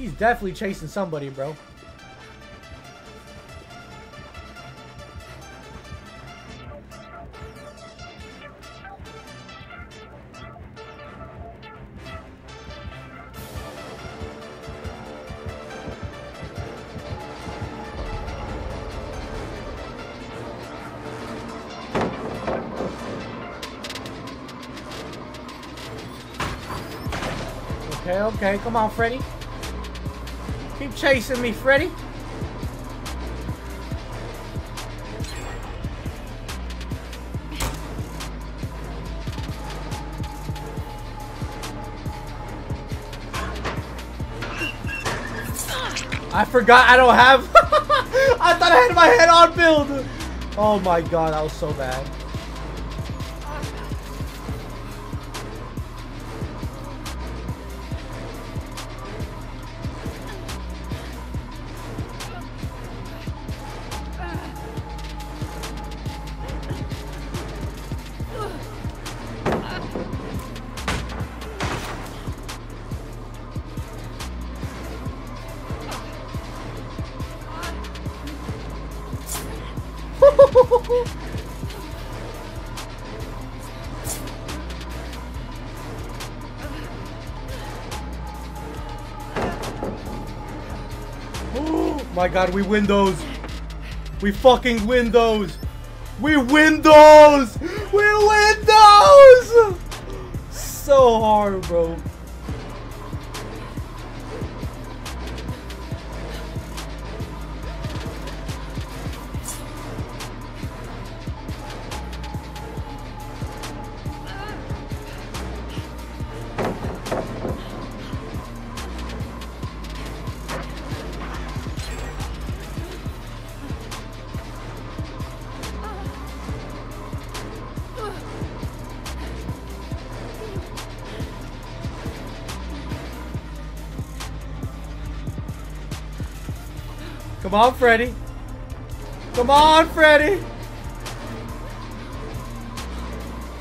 He's definitely chasing somebody, bro. Okay, okay, come on, Freddy. Keep chasing me, Freddy. I forgot I don't have. I thought I had my head on build. Oh my god, that was so bad. My god, we win those. We fucking win those. We win those. We win those. So hard, bro. Come on, Freddy. Come on, Freddy.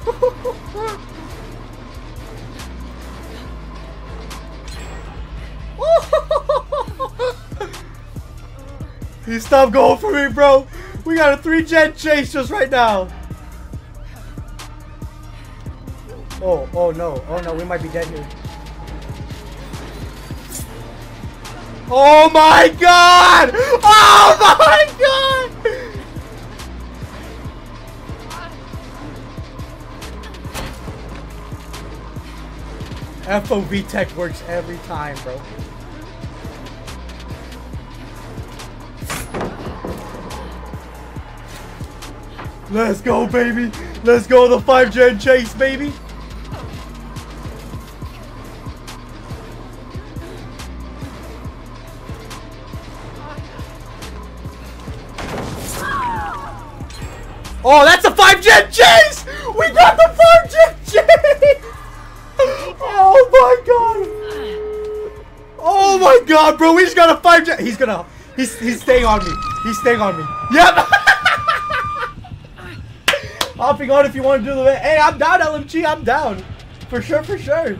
he stopped going for me, bro. We got a three-gen chase just right now. Oh, oh no. Oh no, we might be dead here. Oh my god! Oh my god! FOV tech works every time, bro. Let's go, baby! Let's go the 5 gen chase, baby! Oh, that's a 5 gen chase! We got the 5 gen chase! Oh my god! Oh my god, bro, we just got a 5 gen. He's gonna. He's, he's staying on me. He's staying on me. Yep! Hopping on if you want to do the. Hey, I'm down, LMG. I'm down. For sure, for sure.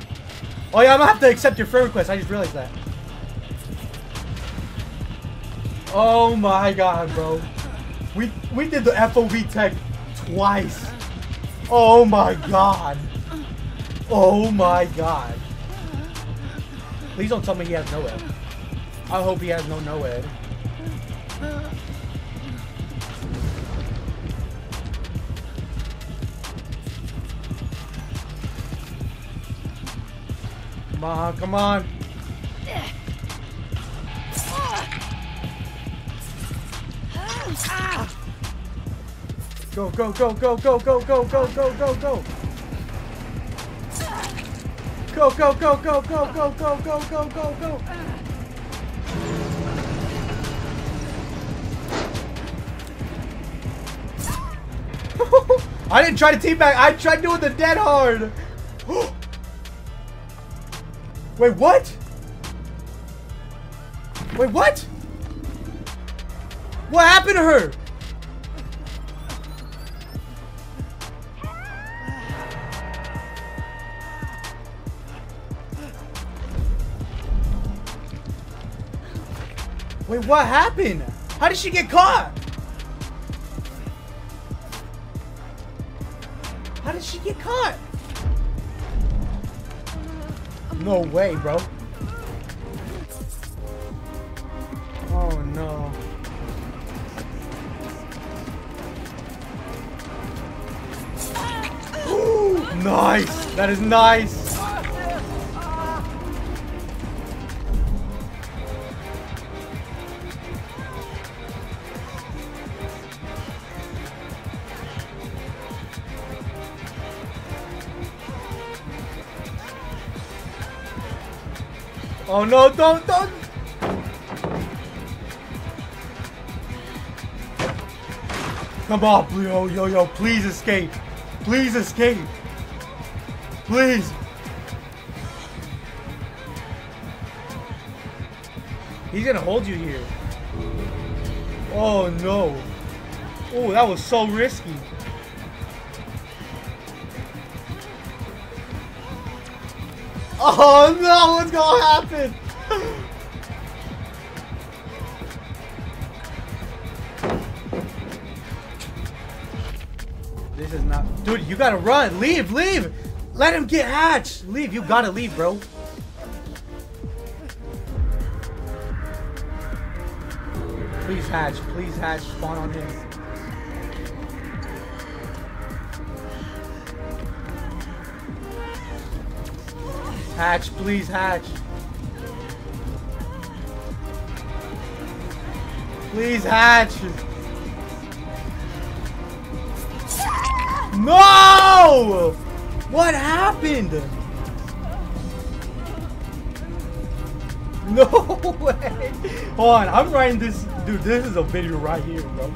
Oh yeah, I'm gonna have to accept your friend request. I just realized that. Oh my god, bro. We we did the FOV tech twice. Oh my god. Oh my god. Please don't tell me he has NOED. I hope he has no NOED. Come on, come on. Go, go, go, go, go, go, go, go, go, go, go. Go, go, go, go, go, go, go, go, go, go, go. I didn't try to teabag. I tried doing the dead hard. Wait, what? Wait, what? What happened to her? Wait, what happened? How did she get caught? How did she get caught? No way, bro. Oh no. Nice! That is nice! Oh no, don't, don't! Come on, yo, yo, yo, please escape. Please escape. Please. He's gonna hold you here. Oh no. Oh, that was so risky. Oh no, what's gonna happen? this is not. Dude, you gotta run. Leave, leave. Let him get hatched. Leave, you gotta leave, bro. Please hatch, please hatch. Spawn on him. Hatch, please hatch. Please hatch. No! What happened? No way! Hold on, I'm writing this. Dude, this is a video right here, bro.